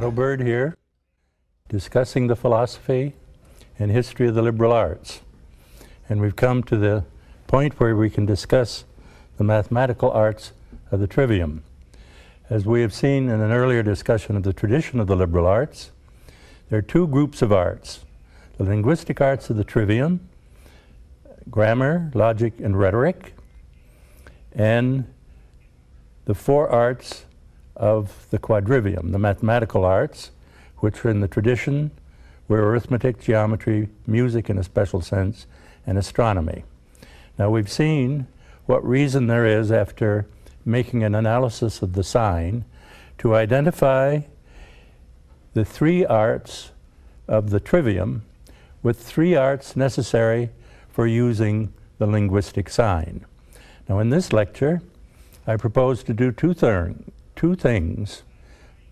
Otto Bird here, discussing the philosophy and history of the liberal arts. And we've come to the point where we can discuss the mathematical arts of the trivium. As we have seen in an earlier discussion of the tradition of the liberal arts, there are two groups of arts the linguistic arts of the trivium, grammar, logic, and rhetoric, and the four arts of the quadrivium, the mathematical arts, which are in the tradition were arithmetic, geometry, music in a special sense, and astronomy. Now we've seen what reason there is after making an analysis of the sign to identify the three arts of the trivium with three arts necessary for using the linguistic sign. Now in this lecture, I propose to do two, two things.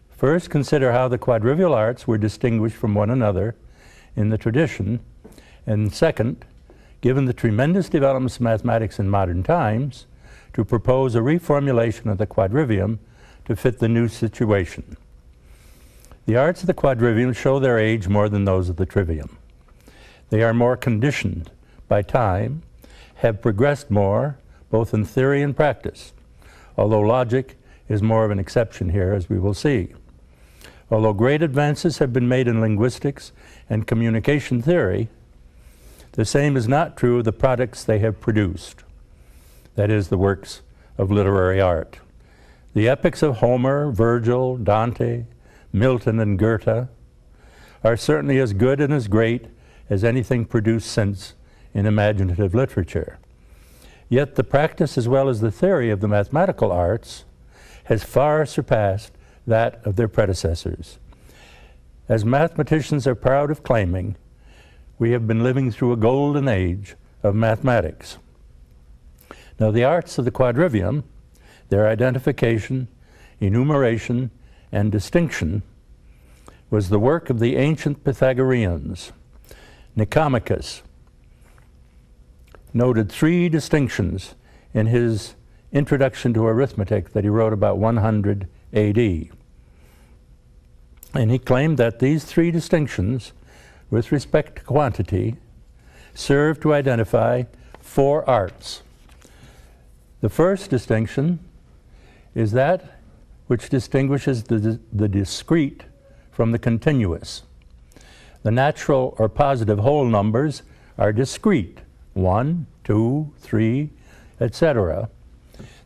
First, consider how the quadrivial arts were distinguished from one another in the tradition. And second, given the tremendous developments of mathematics in modern times, to propose a reformulation of the quadrivium to fit the new situation. The arts of the quadrivium show their age more than those of the trivium. They are more conditioned by time, have progressed more, both in theory and practice, although logic is more of an exception here, as we will see. Although great advances have been made in linguistics and communication theory, the same is not true of the products they have produced, that is, the works of literary art. The epics of Homer, Virgil, Dante, Milton, and Goethe are certainly as good and as great as anything produced since in imaginative literature. Yet the practice as well as the theory of the mathematical arts has far surpassed that of their predecessors. As mathematicians are proud of claiming, we have been living through a golden age of mathematics. Now, the arts of the quadrivium, their identification, enumeration, and distinction, was the work of the ancient Pythagoreans. Nicomachus noted three distinctions in his introduction to arithmetic that he wrote about 100 AD. And he claimed that these three distinctions, with respect to quantity, serve to identify four arts. The first distinction is that which distinguishes the, the discrete from the continuous. The natural or positive whole numbers are discrete, one, two, three, etc.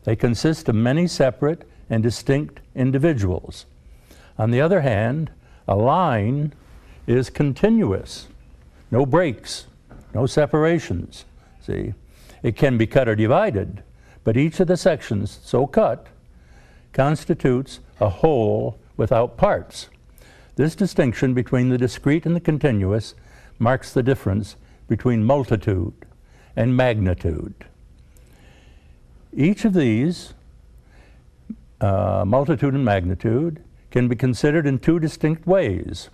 They consist of many separate and distinct individuals. On the other hand, a line is continuous, no breaks, no separations. See, it can be cut or divided, but each of the sections so cut constitutes a whole without parts. This distinction between the discrete and the continuous marks the difference between multitude and magnitude. Each of these, uh, multitude and magnitude, can be considered in two distinct ways.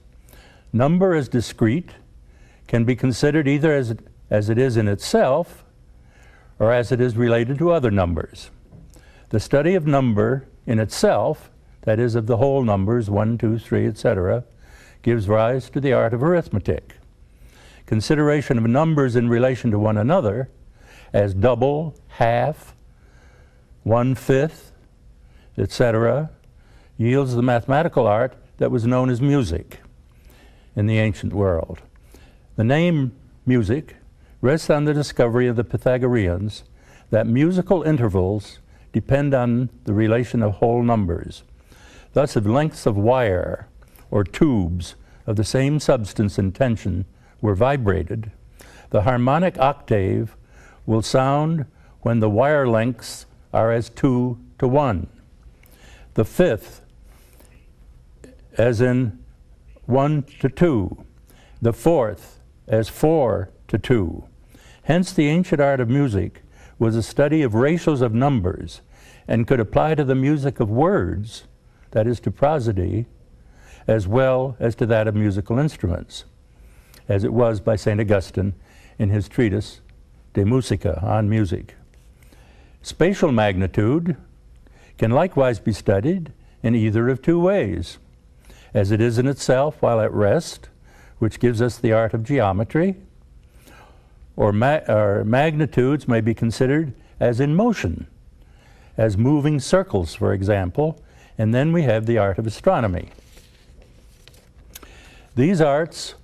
Number as discrete can be considered either as it, as it is in itself or as it is related to other numbers. The study of number in itself, that is, of the whole numbers, 1, 2, 3, etc., gives rise to the art of arithmetic. Consideration of numbers in relation to one another as double, half, one-fifth, etc., yields the mathematical art that was known as music in the ancient world. The name music rests on the discovery of the Pythagoreans that musical intervals depend on the relation of whole numbers. Thus, if lengths of wire or tubes of the same substance and tension were vibrated, the harmonic octave will sound when the wire lengths are as two to one. The fifth as in 1 to 2, the fourth as 4 to 2. Hence, the ancient art of music was a study of ratios of numbers and could apply to the music of words, that is, to prosody, as well as to that of musical instruments, as it was by St. Augustine in his treatise De Musica on music. Spatial magnitude can likewise be studied in either of two ways as it is in itself while at rest, which gives us the art of geometry, or, ma or magnitudes may be considered as in motion, as moving circles, for example, and then we have the art of astronomy. These arts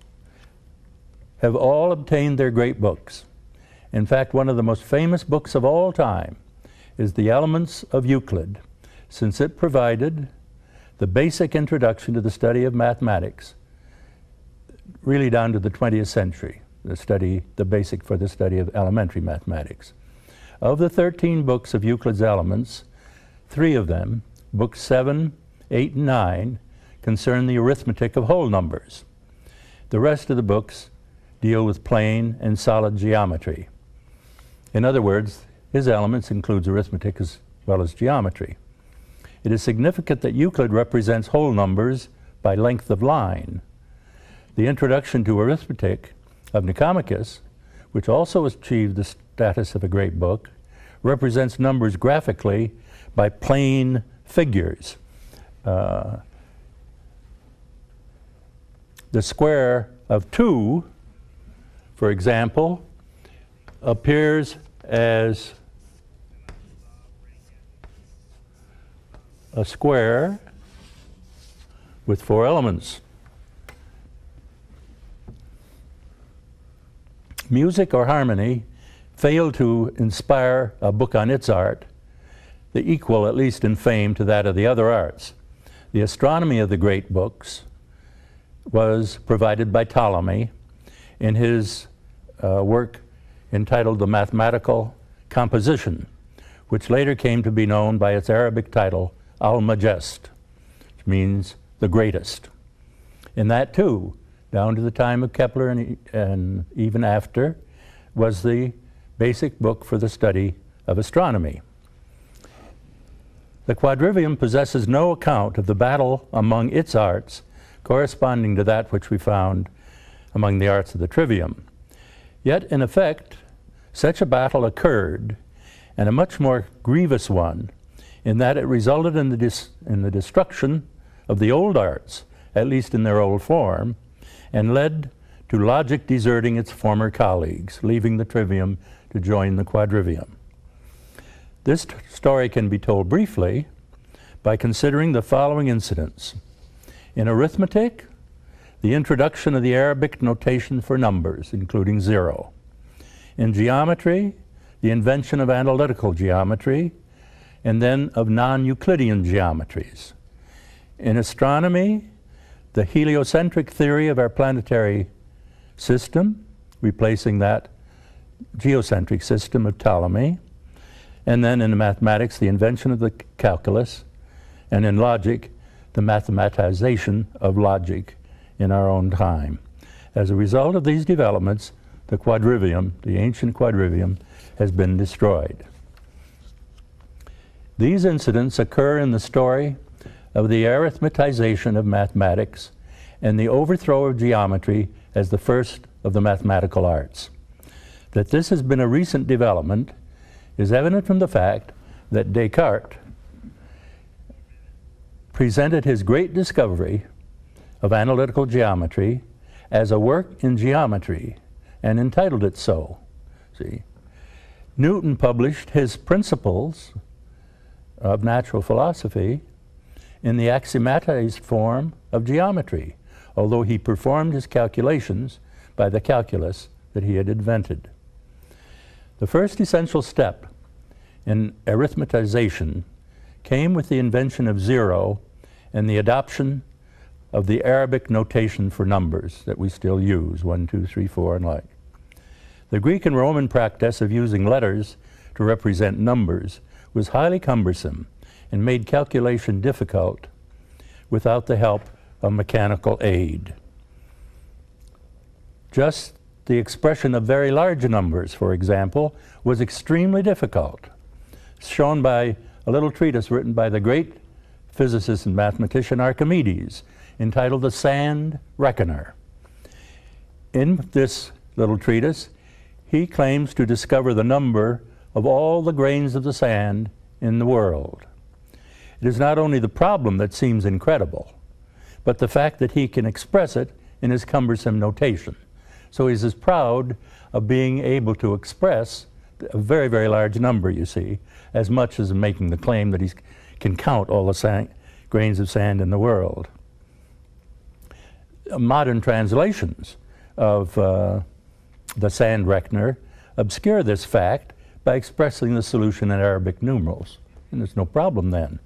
have all obtained their great books. In fact, one of the most famous books of all time is The Elements of Euclid, since it provided the basic introduction to the study of mathematics, really down to the 20th century, the study, the basic for the study of elementary mathematics. Of the 13 books of Euclid's Elements, three of them, books 7, 8, and 9, concern the arithmetic of whole numbers. The rest of the books deal with plane and solid geometry. In other words, his elements includes arithmetic as well as geometry. It is significant that Euclid represents whole numbers by length of line. The introduction to arithmetic of Nicomachus, which also achieved the status of a great book, represents numbers graphically by plane figures. Uh, the square of 2, for example, appears as a square with four elements. Music or harmony failed to inspire a book on its art, the equal, at least in fame, to that of the other arts. The astronomy of the great books was provided by Ptolemy in his uh, work entitled The Mathematical Composition, which later came to be known by its Arabic title, Almagest, which means the greatest. In that too, down to the time of Kepler and, and even after, was the basic book for the study of astronomy. The quadrivium possesses no account of the battle among its arts corresponding to that which we found among the arts of the trivium. Yet, in effect, such a battle occurred, and a much more grievous one, in that it resulted in the, in the destruction of the old arts, at least in their old form, and led to logic deserting its former colleagues, leaving the trivium to join the quadrivium. This story can be told briefly by considering the following incidents. In arithmetic, the introduction of the Arabic notation for numbers, including zero. In geometry, the invention of analytical geometry, and then of non-Euclidean geometries. In astronomy, the heliocentric theory of our planetary system, replacing that geocentric system of Ptolemy, and then in mathematics, the invention of the calculus, and in logic, the mathematization of logic in our own time. As a result of these developments, the quadrivium, the ancient quadrivium, has been destroyed. These incidents occur in the story of the arithmetization of mathematics and the overthrow of geometry as the first of the mathematical arts. That this has been a recent development is evident from the fact that Descartes presented his great discovery of analytical geometry as a work in geometry and entitled it so. See, Newton published his principles of natural philosophy in the axiomatized form of geometry, although he performed his calculations by the calculus that he had invented. The first essential step in arithmetization came with the invention of zero and the adoption of the Arabic notation for numbers that we still use, one, two, three, four, and like. The Greek and Roman practice of using letters to represent numbers was highly cumbersome and made calculation difficult without the help of mechanical aid. Just the expression of very large numbers, for example, was extremely difficult, shown by a little treatise written by the great physicist and mathematician Archimedes, entitled The Sand Reckoner. In this little treatise, he claims to discover the number of all the grains of the sand in the world. It is not only the problem that seems incredible, but the fact that he can express it in his cumbersome notation. So he's as proud of being able to express a very, very large number, you see, as much as making the claim that he can count all the sand, grains of sand in the world. Modern translations of uh, the Sand Reckoner obscure this fact by expressing the solution in Arabic numerals, and there's no problem then.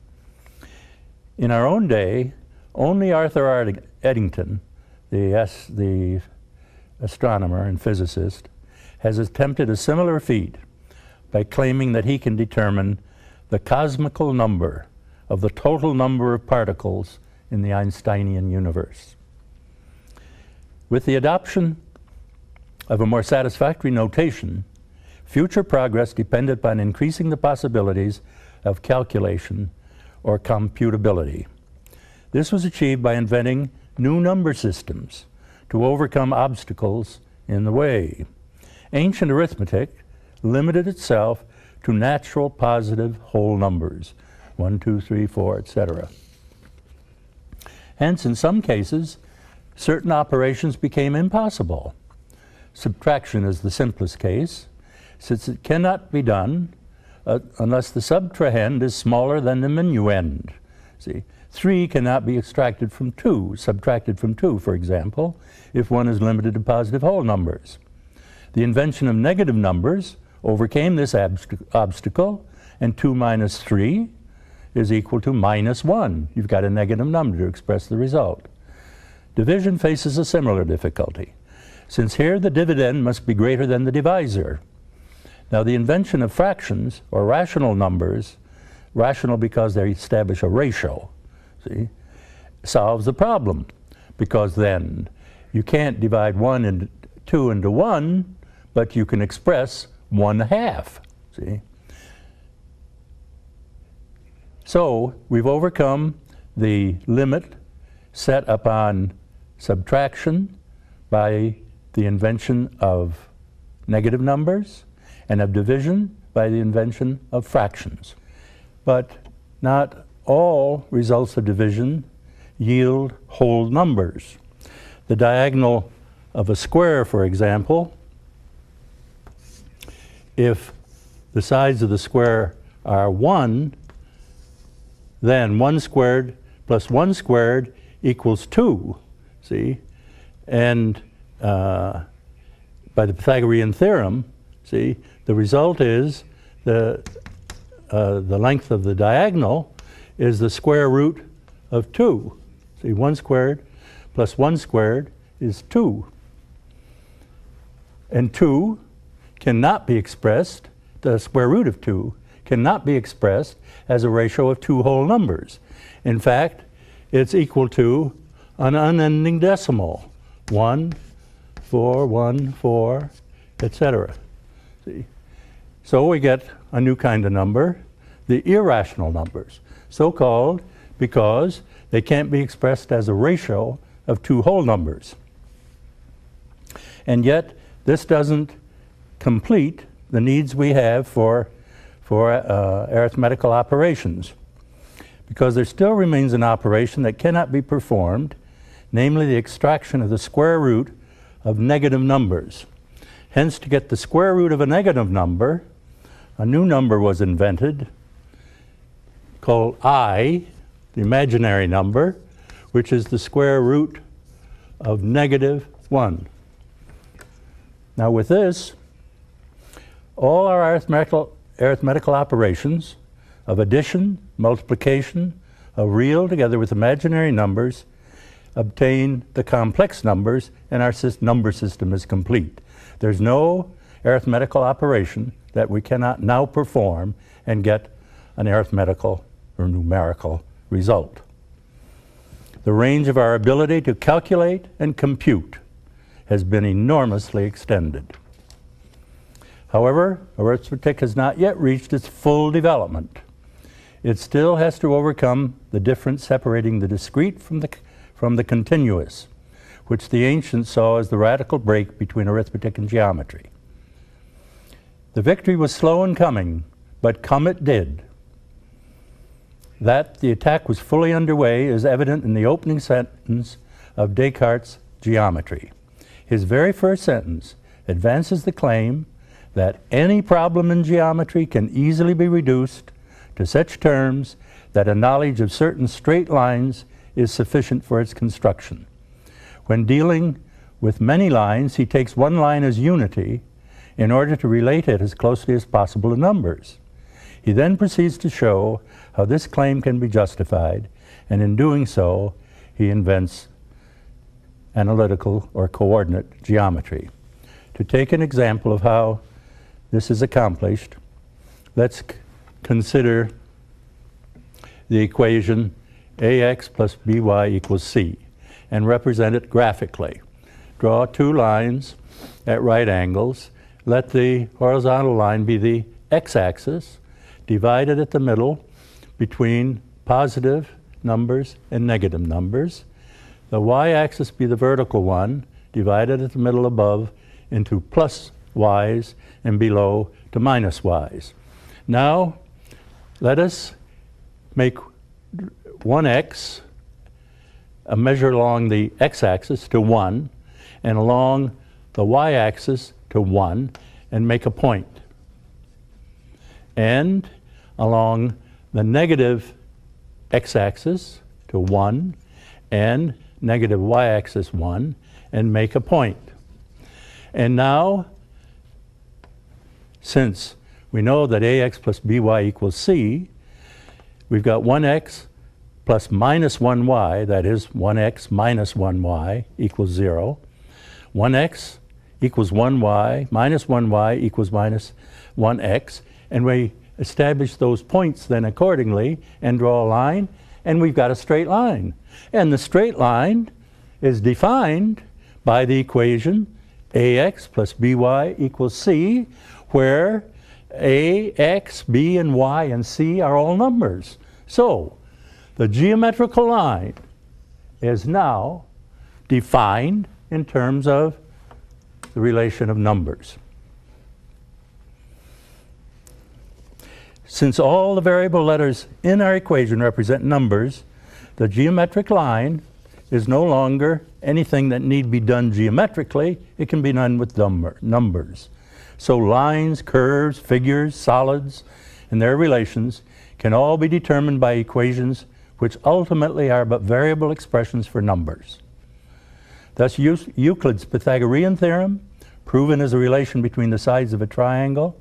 In our own day, only Arthur Eddington, the, the astronomer and physicist, has attempted a similar feat by claiming that he can determine the cosmical number of the total number of particles in the Einsteinian universe. With the adoption of a more satisfactory notation, future progress depended upon increasing the possibilities of calculation or computability. This was achieved by inventing new number systems to overcome obstacles in the way. Ancient arithmetic limited itself to natural positive whole numbers, 1, 2, 3, 4, etc. Hence, in some cases, certain operations became impossible. Subtraction is the simplest case, since it cannot be done uh, unless the subtrahend is smaller than the minuend. See, 3 cannot be extracted from 2, subtracted from 2, for example, if one is limited to positive whole numbers. The invention of negative numbers overcame this obstacle, and 2 minus 3 is equal to minus 1. You've got a negative number to express the result. Division faces a similar difficulty, since here the dividend must be greater than the divisor. Now the invention of fractions, or rational numbers, rational because they establish a ratio, see, solves the problem, because then you can't divide 1 and 2 into 1, but you can express one half. See? So we've overcome the limit set upon subtraction by the invention of negative numbers and of division by the invention of fractions. But not all results of division yield whole numbers. The diagonal of a square, for example, if the sides of the square are 1, then 1 squared plus 1 squared equals 2, see? And uh, by the Pythagorean theorem, see, the result is the, uh, the length of the diagonal is the square root of 2. See, 1 squared plus 1 squared is 2. And 2 cannot be expressed, the square root of 2 cannot be expressed as a ratio of two whole numbers. In fact, it's equal to an unending decimal, 1, 4, 1, 4, etc. See? So we get a new kind of number, the irrational numbers, so called because they can't be expressed as a ratio of two whole numbers. And yet, this doesn't complete the needs we have for, for uh, arithmetical operations. Because there still remains an operation that cannot be performed, namely the extraction of the square root of negative numbers. Hence, to get the square root of a negative number, a new number was invented called i, the imaginary number, which is the square root of negative 1. Now, with this, all our arithmetical, arithmetical operations of addition, multiplication, of real together with imaginary numbers obtain the complex numbers and our number system is complete. There's no arithmetical operation that we cannot now perform and get an arithmetical or numerical result. The range of our ability to calculate and compute has been enormously extended. However, arithmetic has not yet reached its full development. It still has to overcome the difference separating the discrete from the, from the continuous, which the ancients saw as the radical break between arithmetic and geometry. The victory was slow in coming, but come it did. That the attack was fully underway is evident in the opening sentence of Descartes' Geometry. His very first sentence advances the claim that any problem in geometry can easily be reduced to such terms that a knowledge of certain straight lines is sufficient for its construction. When dealing with many lines, he takes one line as unity in order to relate it as closely as possible to numbers. He then proceeds to show how this claim can be justified, and in doing so, he invents analytical or coordinate geometry. To take an example of how this is accomplished, let's consider the equation ax plus by equals c and represent it graphically. Draw two lines at right angles. Let the horizontal line be the x-axis, divided at the middle between positive numbers and negative numbers. The y-axis be the vertical one, divided at the middle above into plus y's and below to minus y's. Now, let us make 1x a measure along the x-axis to 1 and along the y-axis to 1 and make a point. And along the negative x-axis to 1 and negative y-axis 1 and make a point. And now, since we know that ax plus by equals c, we've got 1x plus minus 1y, that is 1x minus 1y equals 0. 1x equals 1y, minus 1y equals minus 1x, and we establish those points then accordingly and draw a line, and we've got a straight line. And the straight line is defined by the equation ax plus by equals c, where a, x, b, and y, and c are all numbers. So, the geometrical line is now defined in terms of the relation of numbers. Since all the variable letters in our equation represent numbers, the geometric line is no longer anything that need be done geometrically. It can be done with number, numbers. So lines, curves, figures, solids, and their relations can all be determined by equations which ultimately are but variable expressions for numbers. Thus Euclid's Pythagorean theorem, proven as a relation between the sides of a triangle,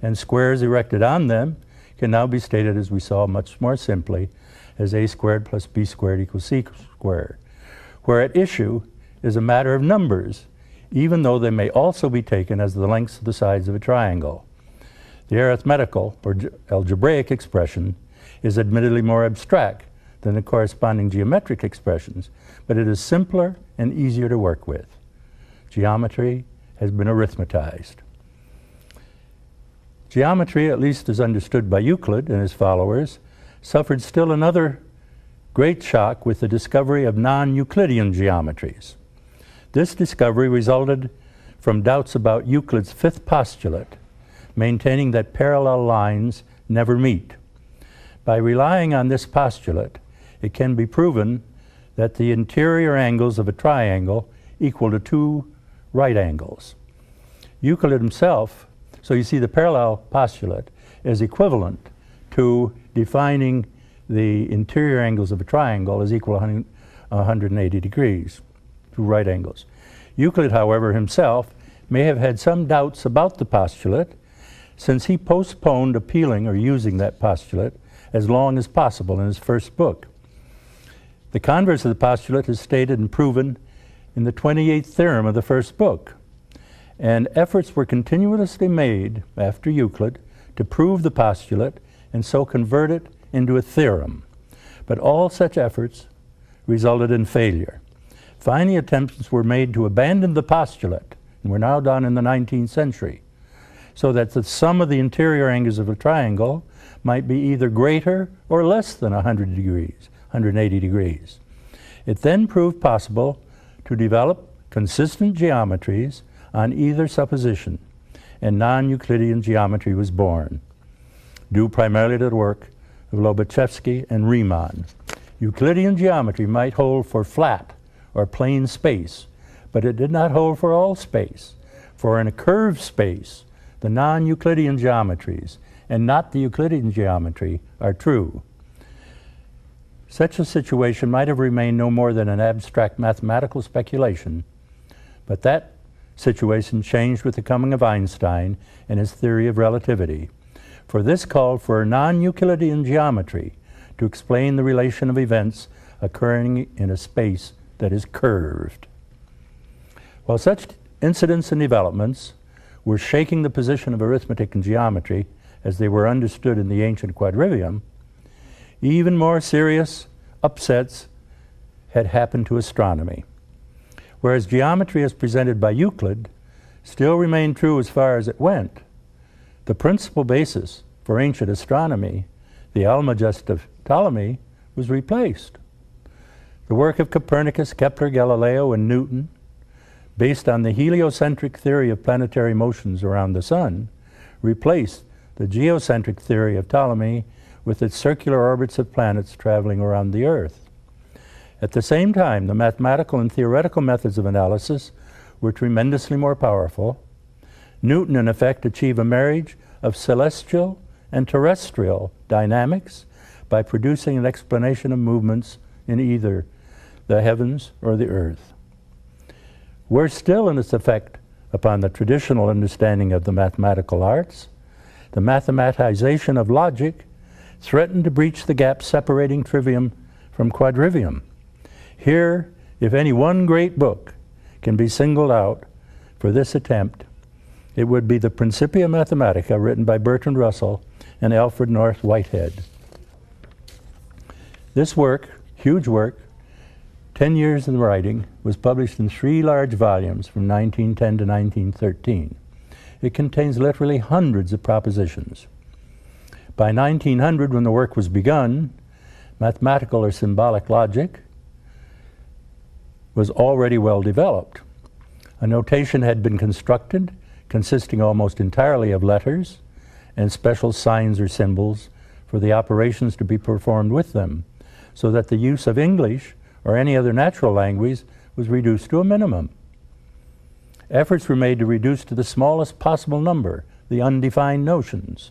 and squares erected on them can now be stated as we saw much more simply as a squared plus b squared equals c squared, where at issue is a matter of numbers, even though they may also be taken as the lengths of the sides of a triangle. The arithmetical or algebraic expression is admittedly more abstract than the corresponding geometric expressions, but it is simpler and easier to work with. Geometry has been arithmetized. Geometry, at least as understood by Euclid and his followers, suffered still another great shock with the discovery of non-Euclidean geometries. This discovery resulted from doubts about Euclid's fifth postulate, maintaining that parallel lines never meet. By relying on this postulate, it can be proven that the interior angles of a triangle equal to two right angles. Euclid himself so you see the parallel postulate is equivalent to defining the interior angles of a triangle as equal to 180 degrees, two right angles. Euclid, however, himself may have had some doubts about the postulate since he postponed appealing or using that postulate as long as possible in his first book. The converse of the postulate is stated and proven in the 28th theorem of the first book. And efforts were continuously made after Euclid to prove the postulate and so convert it into a theorem. But all such efforts resulted in failure. Finally, attempts were made to abandon the postulate, and we're now down in the 19th century, so that the sum of the interior angles of a triangle might be either greater or less than 100 degrees, 180 degrees. It then proved possible to develop consistent geometries on either supposition, and non-Euclidean geometry was born, due primarily to the work of Lobachevsky and Riemann. Euclidean geometry might hold for flat or plane space, but it did not hold for all space. For in a curved space, the non-Euclidean geometries and not the Euclidean geometry are true. Such a situation might have remained no more than an abstract mathematical speculation, but that situation changed with the coming of Einstein and his theory of relativity. For this called for a non-Euclidean geometry to explain the relation of events occurring in a space that is curved. While such incidents and developments were shaking the position of arithmetic and geometry as they were understood in the ancient quadrivium, even more serious upsets had happened to astronomy. Whereas geometry as presented by Euclid still remained true as far as it went, the principal basis for ancient astronomy, the Almagest of Ptolemy, was replaced. The work of Copernicus, Kepler, Galileo, and Newton, based on the heliocentric theory of planetary motions around the Sun, replaced the geocentric theory of Ptolemy with its circular orbits of planets traveling around the Earth. At the same time, the mathematical and theoretical methods of analysis were tremendously more powerful. Newton, in effect, achieved a marriage of celestial and terrestrial dynamics by producing an explanation of movements in either the heavens or the earth. Worse still in its effect upon the traditional understanding of the mathematical arts, the mathematization of logic threatened to breach the gap separating trivium from quadrivium. Here, if any one great book can be singled out for this attempt, it would be the Principia Mathematica written by Bertrand Russell and Alfred North Whitehead. This work, huge work, 10 years in writing, was published in three large volumes from 1910 to 1913. It contains literally hundreds of propositions. By 1900, when the work was begun, mathematical or symbolic logic was already well developed. A notation had been constructed consisting almost entirely of letters and special signs or symbols for the operations to be performed with them, so that the use of English or any other natural language was reduced to a minimum. Efforts were made to reduce to the smallest possible number the undefined notions.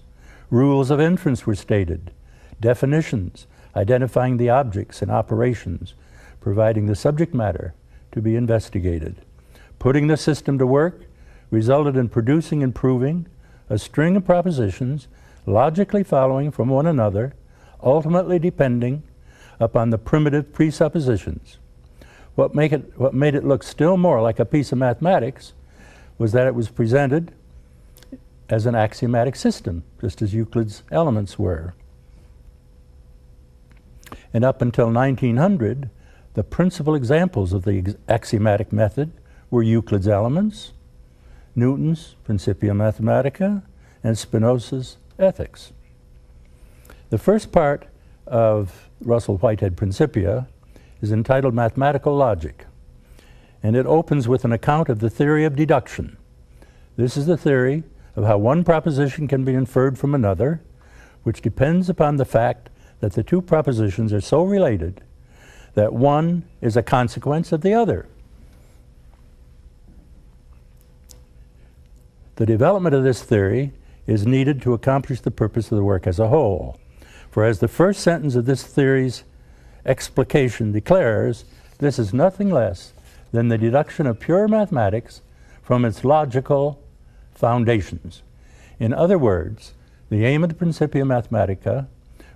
Rules of inference were stated, definitions identifying the objects and operations, providing the subject matter to be investigated. Putting the system to work resulted in producing and proving a string of propositions logically following from one another, ultimately depending upon the primitive presuppositions. What, make it, what made it look still more like a piece of mathematics was that it was presented as an axiomatic system, just as Euclid's elements were. And up until 1900, the principal examples of the axiomatic method were Euclid's elements, Newton's Principia Mathematica, and Spinoza's Ethics. The first part of Russell Whitehead Principia is entitled Mathematical Logic, and it opens with an account of the theory of deduction. This is the theory of how one proposition can be inferred from another, which depends upon the fact that the two propositions are so related that one is a consequence of the other. The development of this theory is needed to accomplish the purpose of the work as a whole. For as the first sentence of this theory's explication declares, this is nothing less than the deduction of pure mathematics from its logical foundations. In other words, the aim of the Principia Mathematica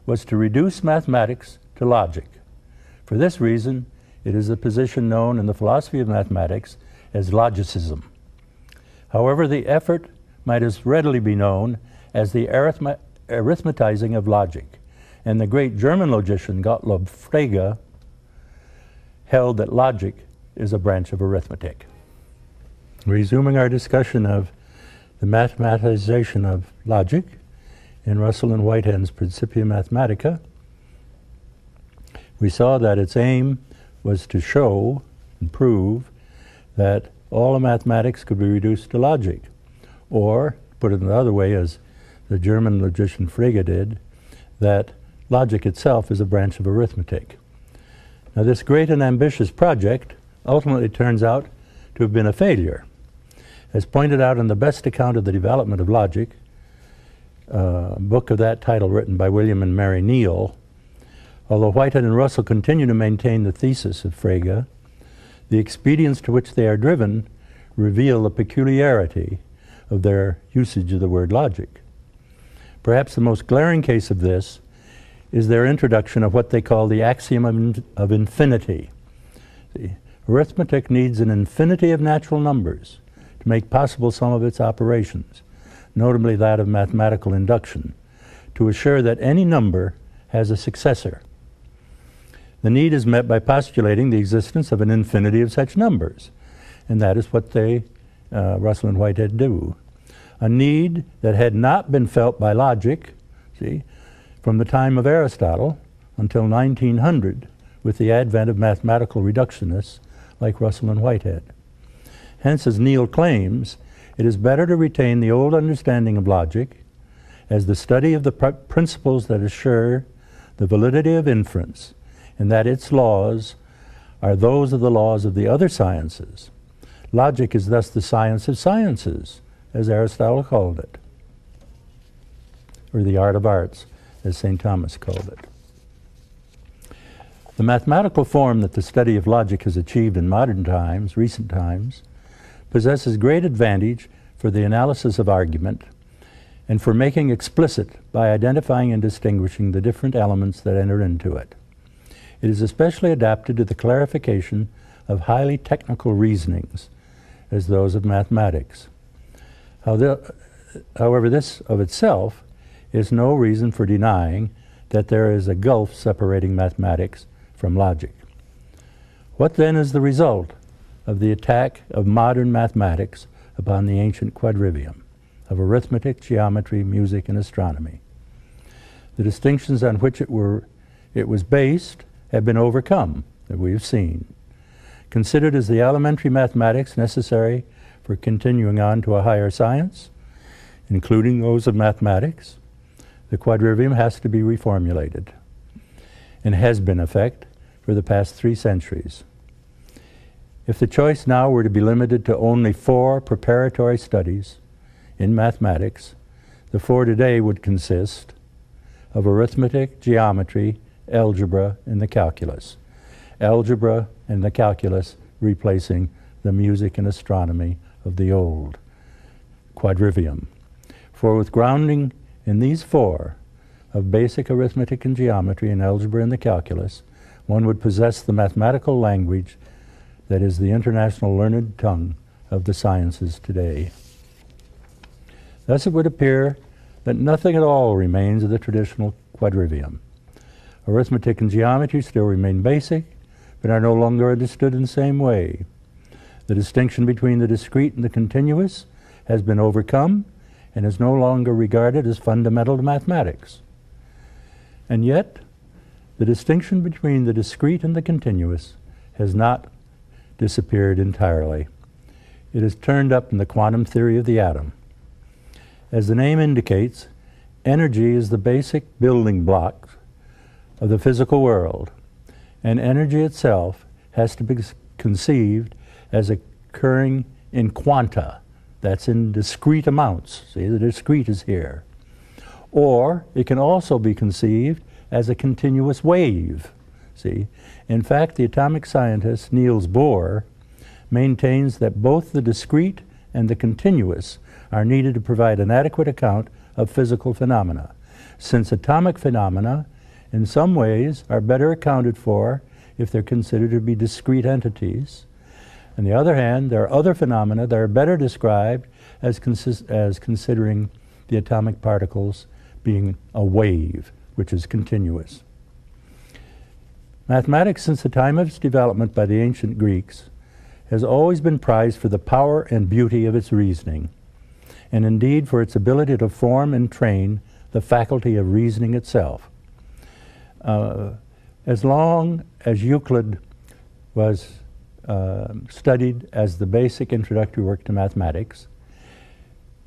was to reduce mathematics to logic. For this reason, it is a position known in the philosophy of mathematics as logicism. However, the effort might as readily be known as the arithme arithmetizing of logic. And the great German logician Gottlob Frege held that logic is a branch of arithmetic. Resuming our discussion of the mathematization of logic in Russell and Whitehead's Principia Mathematica, we saw that its aim was to show and prove that all of mathematics could be reduced to logic. Or, put it another way, as the German logician Frege did, that logic itself is a branch of arithmetic. Now, this great and ambitious project ultimately turns out to have been a failure. As pointed out in the best account of the development of logic, uh, book of that title written by William and Mary Kneale, although Whitehead and Russell continue to maintain the thesis of Frege, the expedients to which they are driven reveal the peculiarity of their usage of the word logic. Perhaps the most glaring case of this is their introduction of what they call the axiom of, in of infinity. See, arithmetic needs an infinity of natural numbers to make possible some of its operations, notably that of mathematical induction, to assure that any number has a successor. The need is met by postulating the existence of an infinity of such numbers, and that is what they, uh, Russell and Whitehead, do. A need that had not been felt by logic, see, from the time of Aristotle until 1900, with the advent of mathematical reductionists like Russell and Whitehead. Hence, as Kneale claims, it is better to retain the old understanding of logic as the study of the pr principles that assure the validity of inference, and that its laws are those of the laws of the other sciences. Logic is thus the science of sciences, as Aristotle called it, or the art of arts, as St. Thomas called it. The mathematical form that the study of logic has achieved in modern times, recent times, possesses great advantage for the analysis of argument and for making explicit by identifying and distinguishing the different elements that enter into it. It is especially adapted to the clarification of highly technical reasonings, as those of mathematics. However, this of itself is no reason for denying that there is a gulf separating mathematics from logic. What then is the result of the attack of modern mathematics upon the ancient quadrivium of arithmetic, geometry, music, and astronomy. The distinctions on which it, were, it was based have been overcome, that we have seen. Considered as the elementary mathematics necessary for continuing on to a higher science, including those of mathematics, the quadrivium has to be reformulated and has been effect for the past three centuries. If the choice now were to be limited to only four preparatory studies in mathematics, the four today would consist of arithmetic, geometry, algebra, and the calculus. Algebra and the calculus replacing the music and astronomy of the old quadrivium. For with grounding in these four of basic arithmetic and geometry and algebra and the calculus, one would possess the mathematical language that is the international learned tongue of the sciences today. Thus, it would appear that nothing at all remains of the traditional quadrivium. Arithmetic and geometry still remain basic, but are no longer understood in the same way. The distinction between the discrete and the continuous has been overcome and is no longer regarded as fundamental to mathematics. And yet, the distinction between the discrete and the continuous has not disappeared entirely. It is turned up in the quantum theory of the atom. As the name indicates, energy is the basic building block of the physical world, and energy itself has to be conceived as occurring in quanta, that's in discrete amounts. See, the discrete is here. Or it can also be conceived as a continuous wave. See, in fact, the atomic scientist Niels Bohr maintains that both the discrete and the continuous are needed to provide an adequate account of physical phenomena, since atomic phenomena, in some ways, are better accounted for if they're considered to be discrete entities. On the other hand, there are other phenomena that are better described as, as considering the atomic particles being a wave, which is continuous. Mathematics, since the time of its development by the ancient Greeks, has always been prized for the power and beauty of its reasoning, and indeed for its ability to form and train the faculty of reasoning itself. Uh, as long as Euclid was uh, studied as the basic introductory work to mathematics,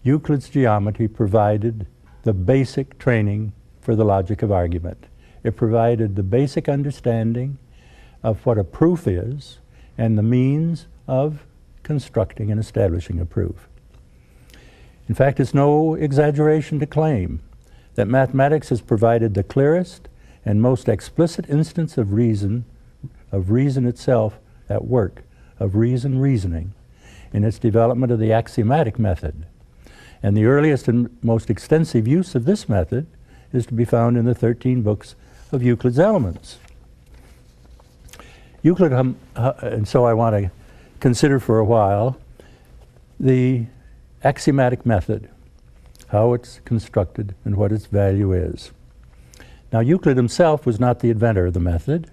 Euclid's geometry provided the basic training for the logic of argument it provided the basic understanding of what a proof is and the means of constructing and establishing a proof. In fact, it's no exaggeration to claim that mathematics has provided the clearest and most explicit instance of reason, of reason itself at work, of reason reasoning, in its development of the axiomatic method. And the earliest and most extensive use of this method is to be found in the 13 books of Euclid's Elements. Euclid, uh, and so I want to consider for a while the axiomatic method, how it's constructed and what its value is. Now, Euclid himself was not the inventor of the method.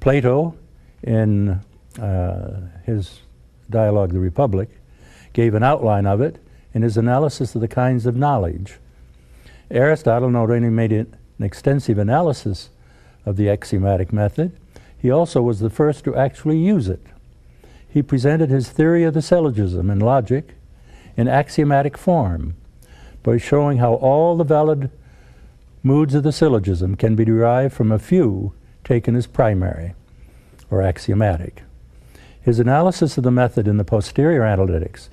Plato, in uh, his dialogue, The Republic, gave an outline of it in his analysis of the kinds of knowledge. Aristotle not only made an extensive analysis of the axiomatic method, he also was the first to actually use it. He presented his theory of the syllogism in logic in axiomatic form by showing how all the valid moods of the syllogism can be derived from a few taken as primary or axiomatic. His analysis of the method in the posterior analytics,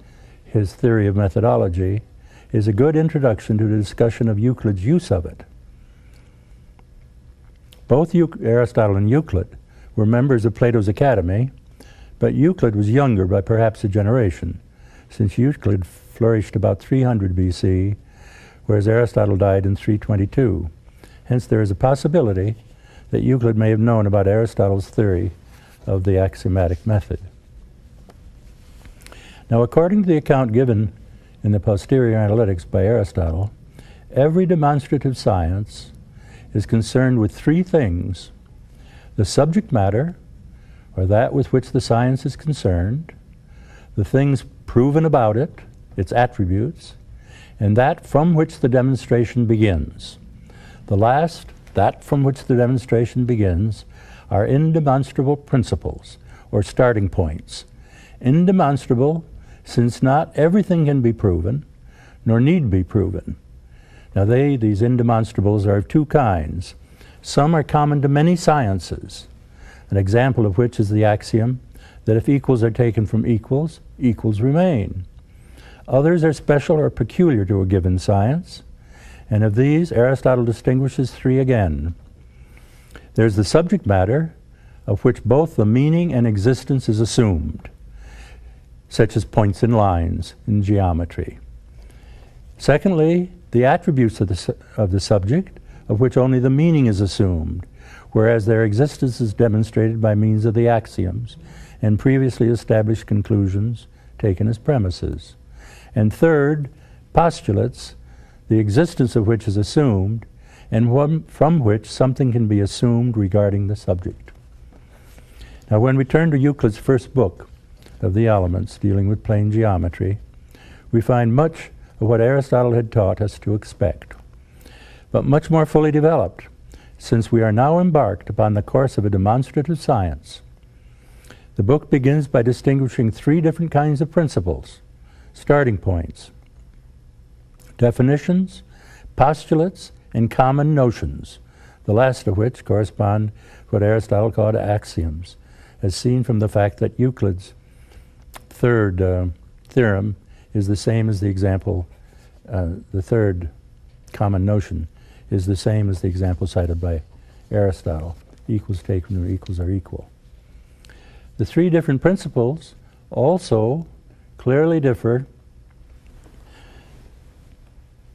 his theory of methodology, is a good introduction to the discussion of Euclid's use of it. Both Aristotle and Euclid were members of Plato's Academy, but Euclid was younger by perhaps a generation, since Euclid flourished about 300 BC, whereas Aristotle died in 322. Hence, there is a possibility that Euclid may have known about Aristotle's theory of the axiomatic method. Now, according to the account given in the Posterior Analytics by Aristotle, every demonstrative science is concerned with three things the subject matter, or that with which the science is concerned, the things proven about it, its attributes, and that from which the demonstration begins. The last, that from which the demonstration begins, are indemonstrable principles, or starting points. Indemonstrable, since not everything can be proven, nor need be proven. Now they, these indemonstrables, are of two kinds. Some are common to many sciences, an example of which is the axiom that if equals are taken from equals, equals remain. Others are special or peculiar to a given science, and of these Aristotle distinguishes three again. There's the subject matter, of which both the meaning and existence is assumed, such as points and lines in geometry. Secondly, the attributes of the, of the subject, of which only the meaning is assumed, whereas their existence is demonstrated by means of the axioms and previously established conclusions taken as premises. And third, postulates, the existence of which is assumed, and from which something can be assumed regarding the subject. Now, when we turn to Euclid's first book of the Elements, dealing with plane geometry, we find much of what Aristotle had taught us to expect but much more fully developed, since we are now embarked upon the course of a demonstrative science. The book begins by distinguishing three different kinds of principles, starting points, definitions, postulates, and common notions, the last of which correspond to what Aristotle called axioms, as seen from the fact that Euclid's third uh, theorem is the same as the example, uh, the third common notion is the same as the example cited by Aristotle. Equals taken where equals are equal. The three different principles also clearly differ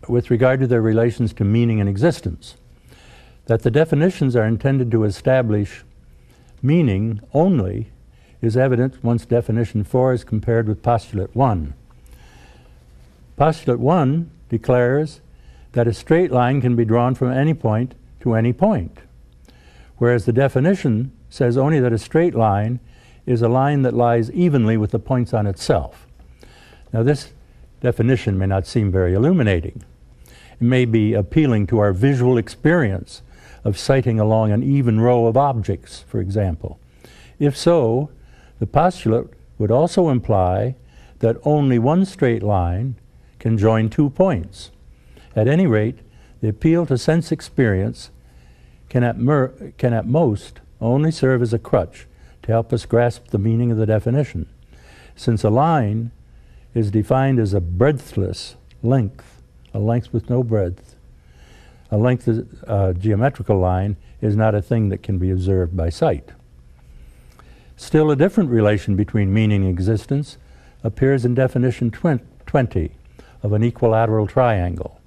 with regard to their relations to meaning and existence. That the definitions are intended to establish meaning only is evident once definition 4 is compared with postulate 1. Postulate 1 declares that a straight line can be drawn from any point to any point. Whereas the definition says only that a straight line is a line that lies evenly with the points on itself. Now, this definition may not seem very illuminating. It may be appealing to our visual experience of sighting along an even row of objects, for example. If so, the postulate would also imply that only one straight line can join two points. At any rate, the appeal to sense experience can at, can at most only serve as a crutch to help us grasp the meaning of the definition, since a line is defined as a breadthless length, a length with no breadth. A length, is, uh, geometrical line, is not a thing that can be observed by sight. Still, a different relation between meaning and existence appears in definition 20 of an equilateral triangle,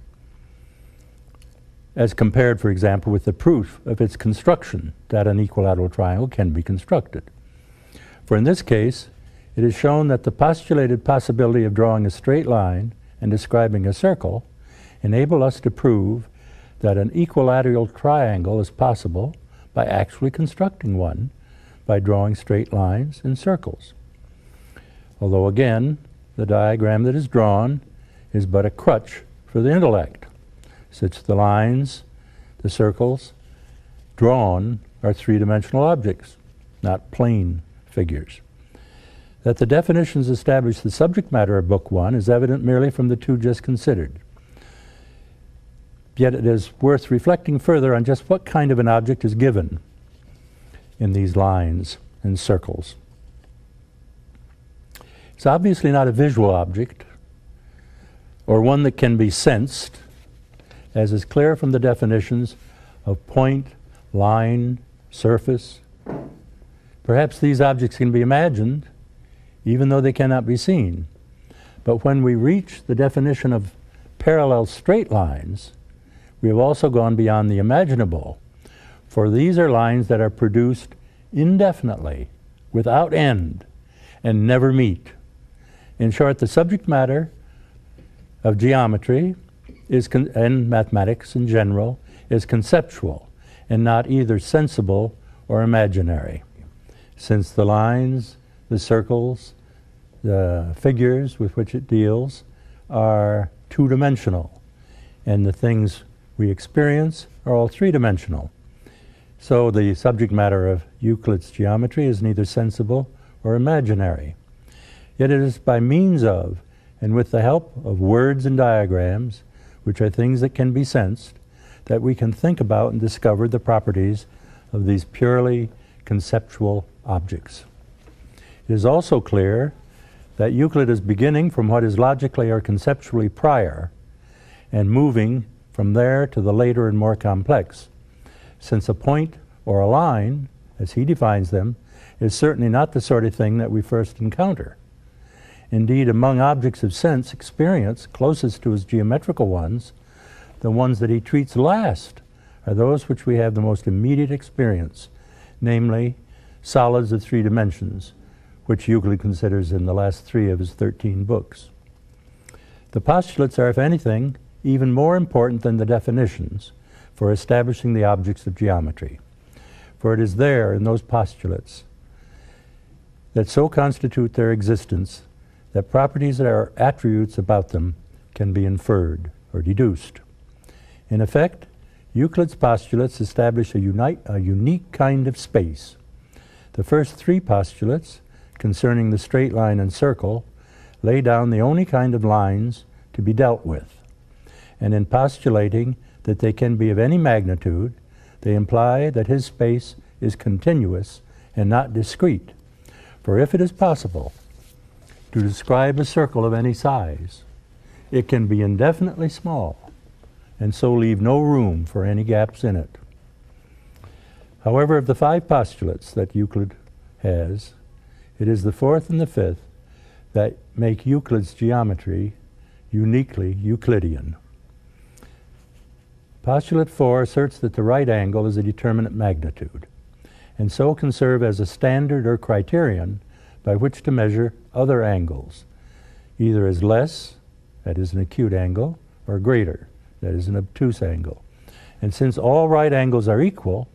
as compared, for example, with the proof of its construction that an equilateral triangle can be constructed. For in this case, it is shown that the postulated possibility of drawing a straight line and describing a circle enable us to prove that an equilateral triangle is possible by actually constructing one by drawing straight lines and circles. Although again, the diagram that is drawn is but a crutch for the intellect, since the lines, the circles drawn are three-dimensional objects, not plane figures. That the definitions establish the subject matter of Book One is evident merely from the two just considered. Yet it is worth reflecting further on just what kind of an object is given in these lines and circles. It's obviously not a visual object or one that can be sensed, as is clear from the definitions of point, line, surface. Perhaps these objects can be imagined, even though they cannot be seen. But when we reach the definition of parallel straight lines, we have also gone beyond the imaginable, for these are lines that are produced indefinitely, without end, and never meet. In short, the subject matter of geometry is and mathematics in general is conceptual and not either sensible or imaginary, since the lines, the circles, the figures with which it deals are two-dimensional, and the things we experience are all three-dimensional. So the subject matter of Euclid's geometry is neither sensible or imaginary. Yet it is by means of and with the help of words and diagrams, which are things that can be sensed, that we can think about and discover the properties of these purely conceptual objects. It is also clear that Euclid is beginning from what is logically or conceptually prior and moving from there to the later and more complex, since a point or a line, as he defines them, is certainly not the sort of thing that we first encounter. Indeed, among objects of sense experience closest to his geometrical ones, the ones that he treats last are those which we have the most immediate experience, namely solids of three dimensions, which Euclid considers in the last three of his 13 books. The postulates are, if anything, even more important than the definitions for establishing the objects of geometry. For it is there, in those postulates, that so constitute their existence that properties that are attributes about them can be inferred or deduced. In effect, Euclid's postulates establish a, unite, a unique kind of space. The first three postulates, concerning the straight line and circle, lay down the only kind of lines to be dealt with. And in postulating that they can be of any magnitude, they imply that his space is continuous and not discrete. For if it is possible to describe a circle of any size. It can be indefinitely small and so leave no room for any gaps in it. However, of the five postulates that Euclid has, it is the fourth and the fifth that make Euclid's geometry uniquely Euclidean. Postulate 4 asserts that the right angle is a determinate magnitude, and so can serve as a standard or criterion by which to measure other angles, either as less, that is an acute angle, or greater, that is an obtuse angle. And since all right angles are equal,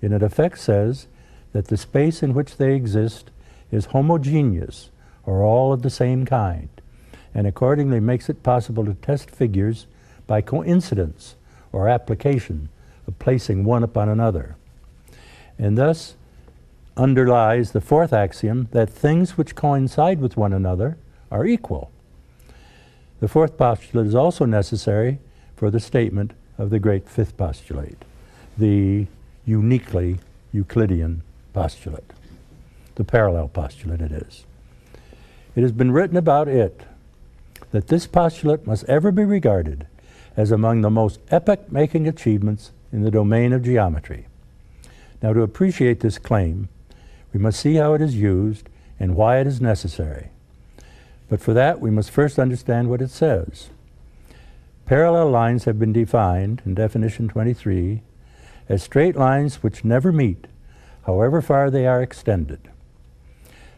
it in effect says that the space in which they exist is homogeneous, or all of the same kind, and accordingly makes it possible to test figures by coincidence or application of placing one upon another. And thus, underlies the fourth axiom that things which coincide with one another are equal. The fourth postulate is also necessary for the statement of the great fifth postulate. The uniquely Euclidean postulate. The parallel postulate it is. It has been written about it that this postulate must ever be regarded as among the most epoch-making achievements in the domain of geometry. Now to appreciate this claim, we must see how it is used and why it is necessary. But for that, we must first understand what it says. Parallel lines have been defined in definition 23 as straight lines which never meet, however far they are extended.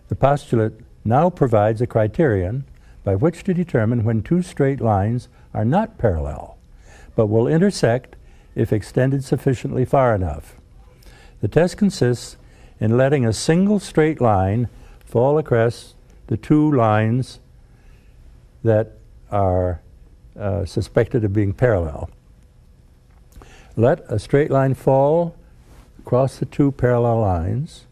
The postulate now provides a criterion by which to determine when two straight lines are not parallel, but will intersect if extended sufficiently far enough. The test consists in letting a single straight line fall across the two lines that are uh, suspected of being parallel. Let a straight line fall across the two parallel lines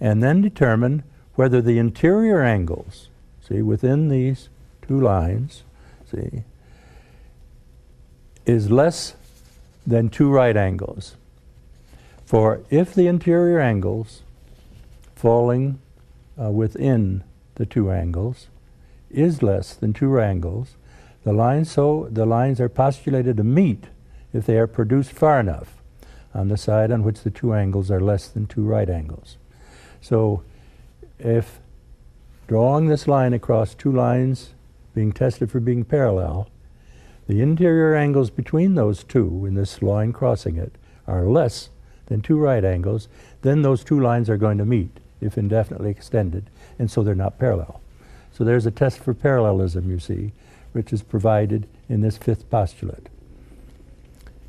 and then determine whether the interior angles, see, within these two lines, see, is less than two right angles. For if the interior angles falling uh, within the two angles is less than two angles, the lines so the lines are postulated to meet if they are produced far enough on the side on which the two angles are less than two right angles. So if drawing this line across two lines being tested for being parallel, the interior angles between those two in this line crossing it are less than two right angles, then those two lines are going to meet if indefinitely extended, and so they're not parallel. So there's a test for parallelism, you see, which is provided in this fifth postulate.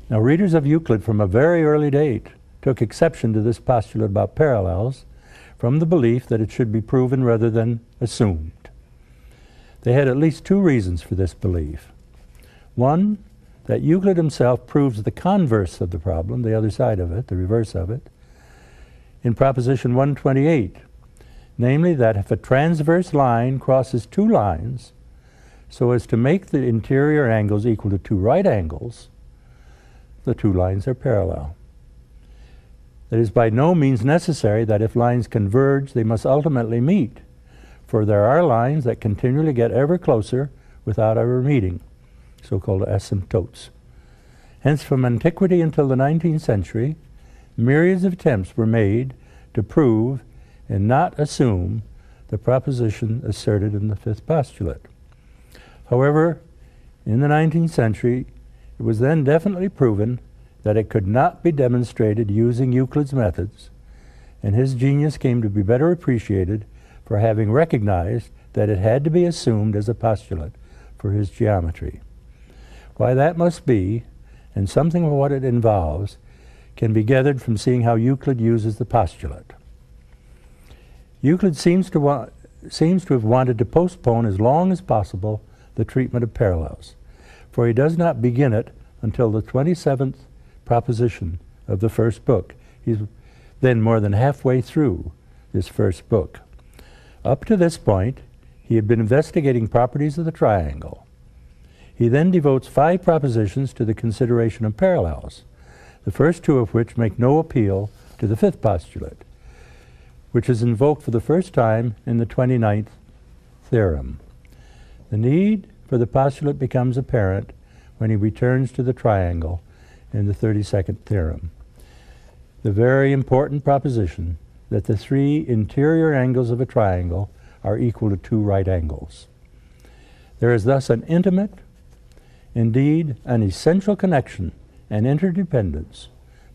Now, readers of Euclid from a very early date took exception to this postulate about parallels from the belief that it should be proven rather than assumed. They had at least two reasons for this belief. One, that Euclid himself proves the converse of the problem, the other side of it, the reverse of it, in Proposition 128, namely that if a transverse line crosses two lines so as to make the interior angles equal to two right angles, the two lines are parallel. It is by no means necessary that if lines converge, they must ultimately meet, for there are lines that continually get ever closer without ever meeting, so-called asymptotes. Hence, from antiquity until the 19th century, myriads of attempts were made to prove and not assume the proposition asserted in the fifth postulate. However, in the 19th century, it was then definitely proven that it could not be demonstrated using Euclid's methods, and his genius came to be better appreciated for having recognized that it had to be assumed as a postulate for his geometry. Why that must be, and something of what it involves, can be gathered from seeing how Euclid uses the postulate. Euclid seems to, seems to have wanted to postpone as long as possible the treatment of parallels, for he does not begin it until the 27th proposition of the first book. He's then more than halfway through this first book. Up to this point, he had been investigating properties of the triangle. He then devotes five propositions to the consideration of parallels, the first two of which make no appeal to the fifth postulate, which is invoked for the first time in the 29th theorem. The need for the postulate becomes apparent when he returns to the triangle in the 32nd theorem. The very important proposition that the three interior angles of a triangle are equal to two right angles. There is thus an intimate, indeed an essential connection and interdependence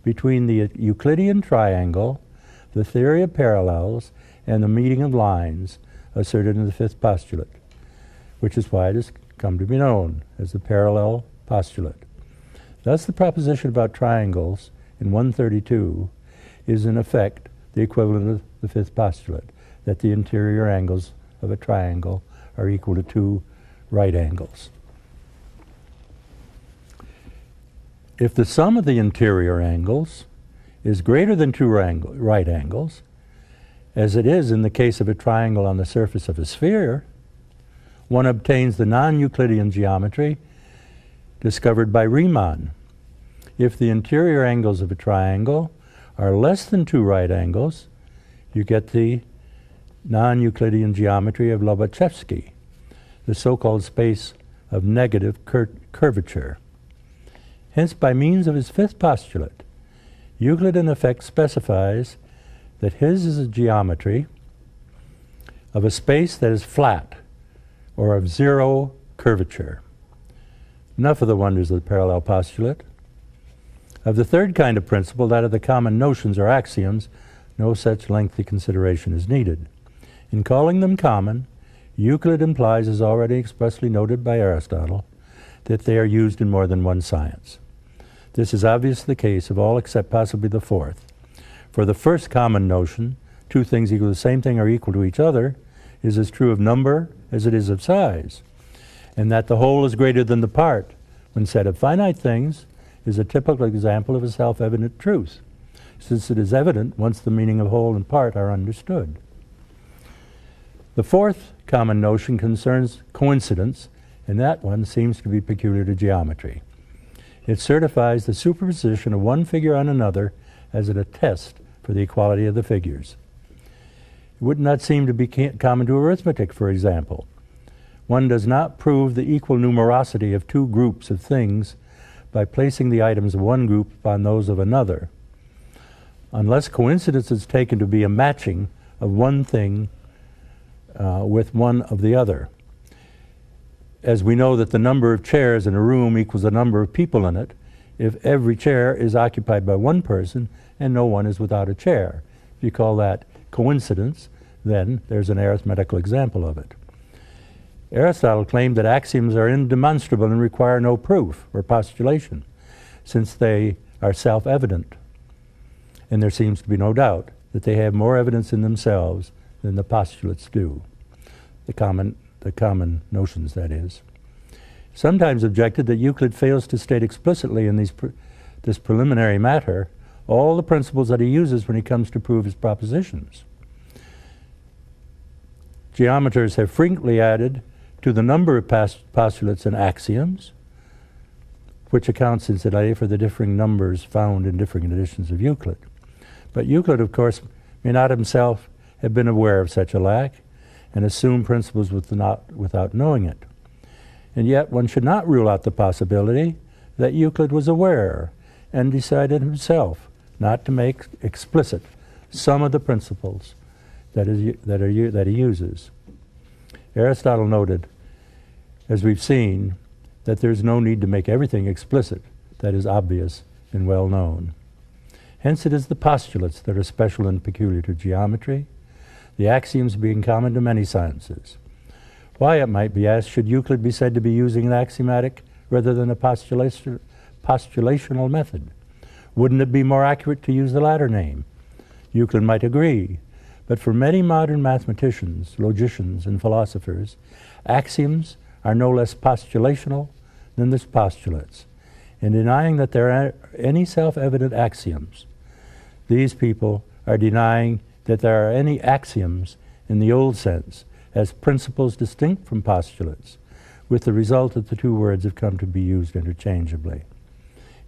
between the Euclidean triangle, the theory of parallels, and the meeting of lines asserted in the fifth postulate, which is why it has come to be known as the parallel postulate. Thus, the proposition about triangles in 132 is in effect the equivalent of the fifth postulate, that the interior angles of a triangle are equal to two right angles. If the sum of the interior angles is greater than two right angles, as it is in the case of a triangle on the surface of a sphere, one obtains the non-Euclidean geometry discovered by Riemann. If the interior angles of a triangle are less than two right angles, you get the non-Euclidean geometry of Lobachevsky, the so-called space of negative cur curvature. Hence, by means of his fifth postulate, Euclid in effect specifies that his is a geometry of a space that is flat or of zero curvature. Enough of the wonders of the parallel postulate. Of the third kind of principle, that of the common notions or axioms, no such lengthy consideration is needed. In calling them common, Euclid implies, as already expressly noted by Aristotle, that they are used in more than one science. This is obviously the case of all except possibly the fourth. For the first common notion, two things equal to the same thing are equal to each other, is as true of number as it is of size, and that the whole is greater than the part, when said of finite things, is a typical example of a self-evident truth, since it is evident once the meaning of whole and part are understood. The fourth common notion concerns coincidence, and that one seems to be peculiar to geometry. It certifies the superposition of one figure on another as a test for the equality of the figures. It would not seem to be common to arithmetic, for example. One does not prove the equal numerosity of two groups of things by placing the items of one group upon those of another, unless coincidence is taken to be a matching of one thing uh, with one of the other. As we know that the number of chairs in a room equals the number of people in it, if every chair is occupied by one person and no one is without a chair. If you call that coincidence, then there's an arithmetical example of it. Aristotle claimed that axioms are indemonstrable and require no proof or postulation, since they are self-evident. And there seems to be no doubt that they have more evidence in themselves than the postulates do, the common, the common notions, that is. Sometimes objected that Euclid fails to state explicitly in this preliminary matter all the principles that he uses when he comes to prove his propositions. Geometers have frequently added to the number of postulates and axioms, which accounts incidentally for the differing numbers found in different editions of Euclid. But Euclid, of course, may not himself have been aware of such a lack and assume principles with not, without knowing it. And yet one should not rule out the possibility that Euclid was aware and decided himself not to make explicit some of the principles that, is, that, are, that he uses. Aristotle noted, as we've seen, that there's no need to make everything explicit that is obvious and well known. Hence it is the postulates that are special and peculiar to geometry, the axioms being common to many sciences. Why, it might be asked, should Euclid be said to be using an axiomatic rather than a postulation, postulational method? Wouldn't it be more accurate to use the latter name? Euclid might agree, but for many modern mathematicians, logicians, and philosophers, axioms are no less postulational than the postulates. In denying that there are any self-evident axioms, these people are denying that there are any axioms in the old sense as principles distinct from postulates, with the result that the two words have come to be used interchangeably.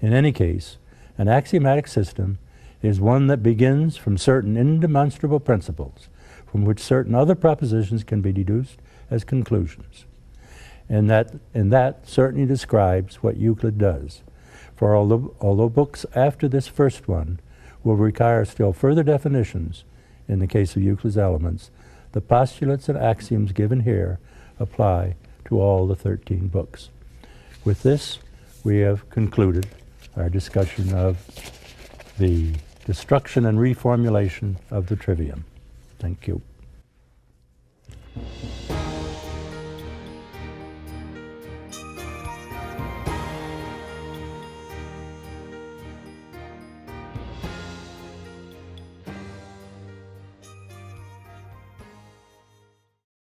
In any case, an axiomatic system is one that begins from certain indemonstrable principles from which certain other propositions can be deduced as conclusions. And that, and that certainly describes what Euclid does. For although, although books after this first one will require still further definitions in the case of Euclid's Elements, the postulates and axioms given here apply to all the 13 books. With this, we have concluded our discussion of the destruction and reformulation of the trivium. Thank you.